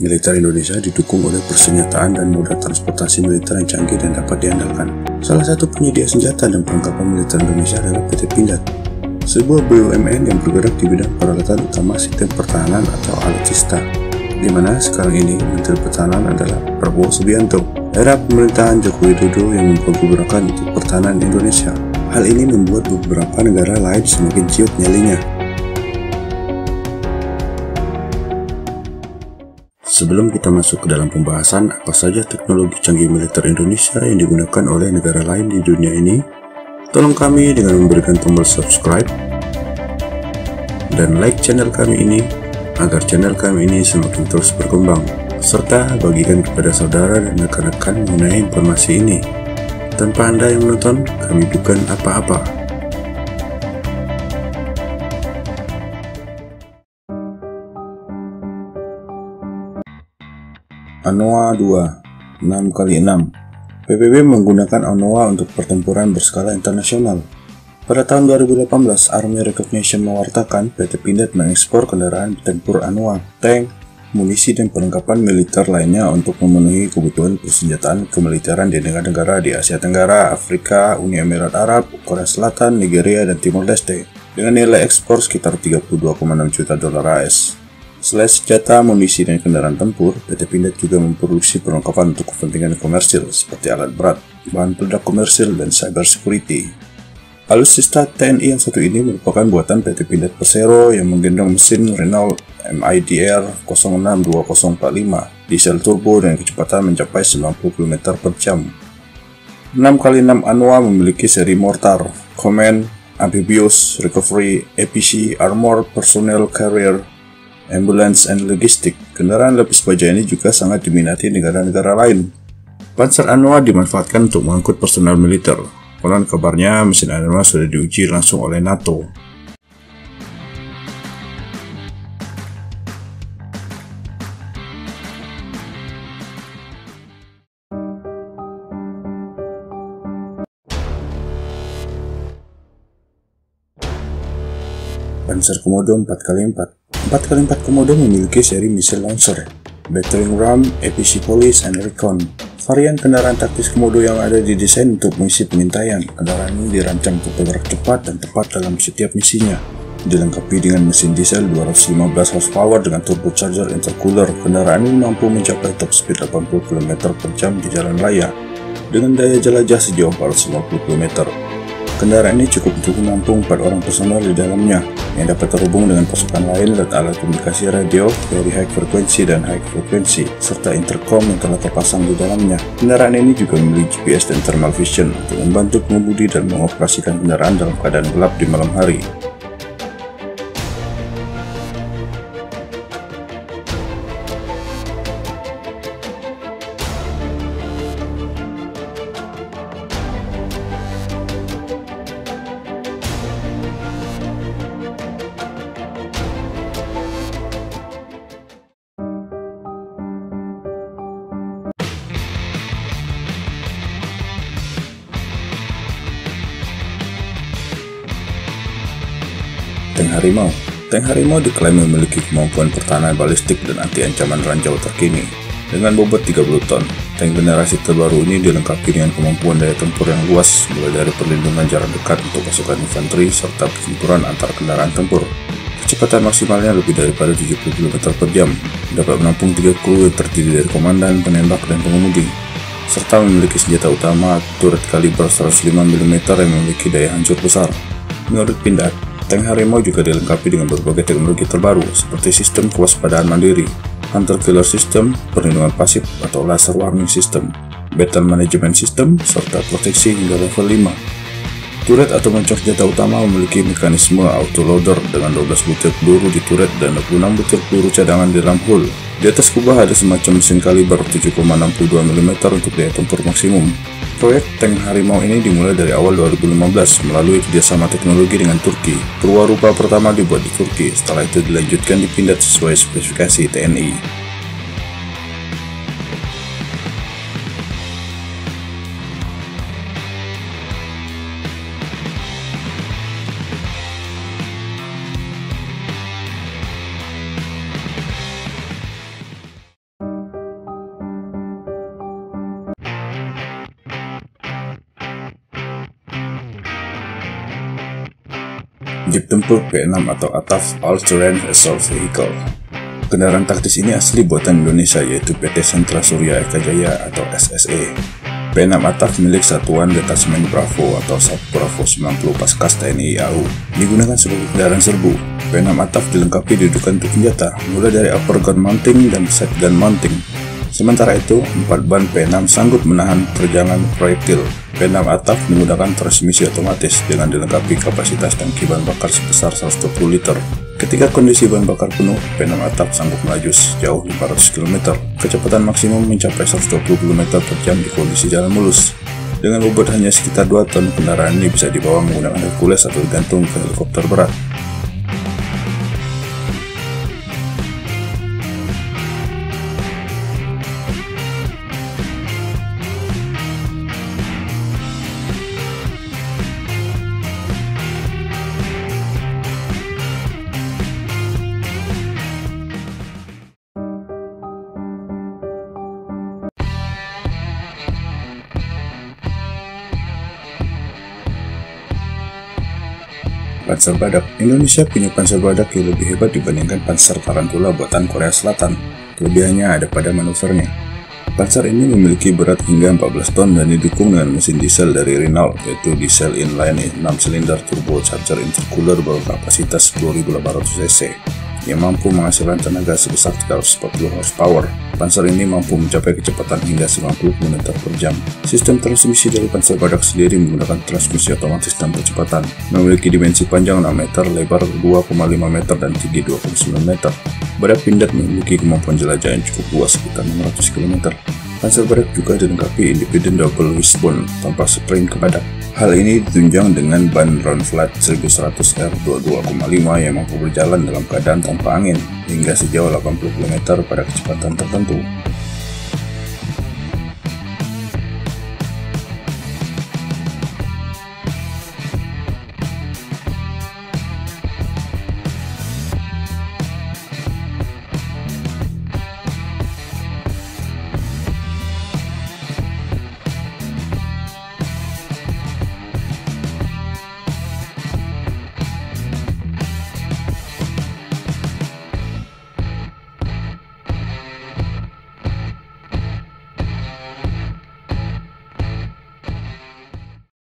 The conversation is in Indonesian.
militer Indonesia didukung oleh persenjataan dan moda transportasi militer yang canggih dan dapat diandalkan. Salah satu penyedia senjata dan perlengkapan militer Indonesia adalah PT Pindad, sebuah BUMN yang bergerak di bidang peralatan utama sistem pertahanan atau alutsista, di mana sekarang ini Menteri Pertahanan adalah Prabowo Subianto. Era pemerintahan Joko Widodo yang membuat gebrakan untuk pertahanan Indonesia. Hal ini membuat beberapa negara lain semakin ciut nyalinya Sebelum kita masuk ke dalam pembahasan apa saja teknologi canggih militer Indonesia yang digunakan oleh negara lain di dunia ini, tolong kami dengan memberikan tombol subscribe dan like channel kami ini agar channel kami ini semakin terus berkembang, serta bagikan kepada saudara dan rekan-rekan mengenai informasi ini. Tanpa Anda yang menonton, kami bukan apa-apa. ANOA 2 6x6 PBB menggunakan ANOA untuk pertempuran berskala internasional. Pada tahun 2018, Army Recognition mewartakan PT Pindad mengekspor kendaraan tempur ANOA, tank, munisi dan perlengkapan militer lainnya untuk memenuhi kebutuhan persenjataan kemiliteran di negara-negara di Asia Tenggara, Afrika, Uni Emirat Arab, Korea Selatan, Nigeria, dan Timor Leste dengan nilai ekspor sekitar 32,6 juta dolar AS. Selain senjata, amunisi, dan kendaraan tempur, PT Pindad juga memproduksi perlengkapan untuk kepentingan komersil seperti alat berat, bahan peledak komersil, dan cyber security. Alutsista TNI yang satu ini merupakan buatan PT Pindad Persero yang menggendong mesin Renault MIDR 062045 diesel turbo dengan kecepatan mencapai 90 km per jam. 6x6 Anua memiliki seri mortar, command, amphibious, recovery, APC, armor, personnel carrier, ambulance and logistik, kendaraan lapis baja ini juga sangat diminati negara-negara lain. Panzer Anua dimanfaatkan untuk mengangkut personel militer. Konon kabarnya mesin Anua sudah diuji langsung oleh NATO. Panzer Komodo 4x4 4x4 Komodo memiliki seri misil launcher, battering ram, APC police, and recon. Varian kendaraan taktis Komodo yang ada didesain untuk misi pengintaian. Kendaraan ini dirancang untuk bergerak cepat dan tepat dalam setiap misinya. Dilengkapi dengan mesin diesel 215 horsepower dengan turbocharger intercooler, kendaraan ini mampu mencapai top speed 80 km per jam di jalan raya dengan daya jelajah sejauh 450 km. Kendaraan ini cukup untuk menampung 4 orang personel di dalamnya yang dapat terhubung dengan pasukan lain dan alat komunikasi radio, very high frequency dan high frequency, serta intercom yang telah terpasang di dalamnya. Kendaraan ini juga memiliki GPS dan thermal vision untuk membantu pengemudi dan mengoperasikan kendaraan dalam keadaan gelap di malam hari. Harimau Tank Harimau diklaim memiliki kemampuan pertahanan balistik dan anti ancaman ranjau terkini. Dengan bobot 30 ton, tank generasi terbaru ini dilengkapi dengan kemampuan daya tempur yang luas, mulai dari perlindungan jarak dekat untuk pasukan infanteri serta pertempuran antar kendaraan tempur. Kecepatan maksimalnya lebih daripada 70 km per jam, dapat menampung tiga kru yang terdiri dari komandan, penembak, dan pengemudi, serta memiliki senjata utama turret kaliber 105 mm yang memiliki daya hancur besar. Menurut Pindad, Tank Harimau juga dilengkapi dengan berbagai teknologi terbaru seperti sistem kewaspadaan mandiri, Hunter Killer System, perlindungan pasif atau laser warning system, battle management system, serta proteksi hingga level 5. Turret atau mencok senjata utama memiliki mekanisme autoloader dengan 12 butir peluru di turret dan 26 butir peluru cadangan di dalam hull. Di atas kubah ada semacam mesin kaliber 7,62 mm untuk daya tempur maksimum. Proyek tank harimau ini dimulai dari awal 2015 melalui kerjasama teknologi dengan Turki. Perwarupa pertama dibuat di Turki, setelah itu dilanjutkan dipindah sesuai spesifikasi TNI. Jeep tempur P6 atau ATAF All-Terrain Assault Vehicle. Kendaraan taktis ini asli buatan Indonesia yaitu PT Sentra Surya Eka Jaya atau SSE. P6 ATAF milik Satuan Detasmen Bravo atau Sat Bravo 90 Paskas TNI AU. Digunakan sebagai kendaraan serbu. P6 ATAF dilengkapi dudukan untuk senjata, mulai dari upper gun mounting dan side gun mounting. Sementara itu, empat ban P6 sanggup menahan terjangan proyektil P6 Atap menggunakan transmisi otomatis dengan dilengkapi kapasitas tangki bahan bakar sebesar 120 liter. Ketika kondisi bahan bakar penuh, P6 Atap sanggup melaju sejauh 500 km. Kecepatan maksimum mencapai 120 km per jam di kondisi jalan mulus. Dengan bobot hanya sekitar 2 ton, kendaraan ini bisa dibawa menggunakan Hercules atau digantung ke helikopter berat. Panzer Badak Indonesia punya Panzer Badak yang lebih hebat dibandingkan Panzer Tarantula buatan Korea Selatan. Kelebihannya ada pada manuvernya. Panzer ini memiliki berat hingga 14 ton dan didukung dengan mesin diesel dari Renault, yaitu diesel inline 6 silinder turbocharger intercooler berkapasitas 10.800 cc yang mampu menghasilkan tenaga sebesar 340 horsepower. Panzer ini mampu mencapai kecepatan hingga 90 km per jam. Sistem transmisi dari Panzer Badak sendiri menggunakan transmisi otomatis dan percepatan. Memiliki dimensi panjang 6 meter, lebar 2,5 meter, dan tinggi 2,9 meter. Badak Pindad memiliki kemampuan jelajah yang cukup luas sekitar 600 km. Panzer Badak juga dilengkapi independent double wishbone tanpa spring ke badak. Hal ini ditunjang dengan ban round flat 1100 R22,5 yang mampu berjalan dalam keadaan tanpa angin hingga sejauh 80 km pada kecepatan tertentu.